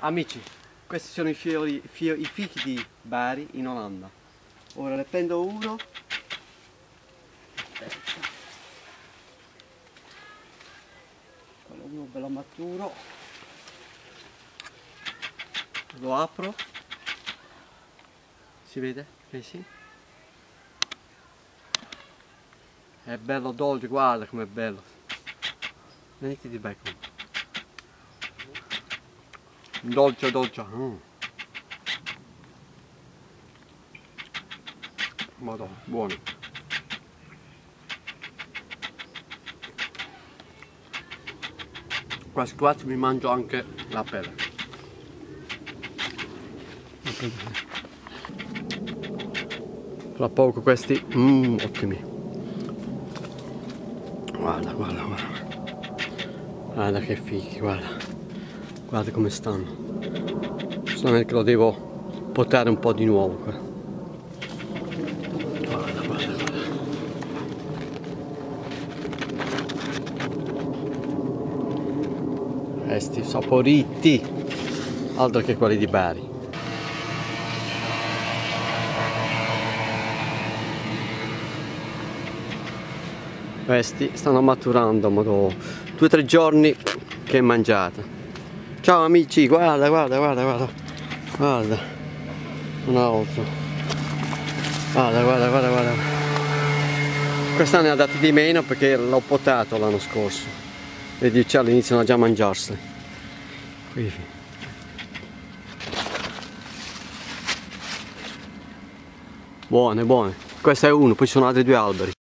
Amici, questi sono i, fiori, fiori, i fichi di Bari in Olanda. Ora ne prendo uno. Aspetta. Quello uno bello maturo. Lo apro. Si vede? Eh sì. È bello dolce, guarda com'è bello. Venite di becco. Dolce, dolce. Mm. Madonna, buono. Quasi quasi mi mangio anche la pelle. Fra poco questi, mm, ottimi. Guarda, guarda, guarda. Guarda che fichi, guarda. Guarda come stanno. Solamente che lo devo potare un po' di nuovo qua. Guarda, guarda, guarda. Questi saporiti. Altro che quelli di Bari. Questi stanno maturando, ma dopo due o tre giorni che mangiate. Ciao amici, guarda, guarda, guarda, guarda, guarda, un altro. Guarda, guarda, guarda, guarda. Quest'anno ne ha dati di meno perché l'ho potato l'anno scorso. Vedi, gli uccelli iniziano già a mangiarseli. Qui. Buone, buone. Questo è uno, poi ci sono altri due alberi.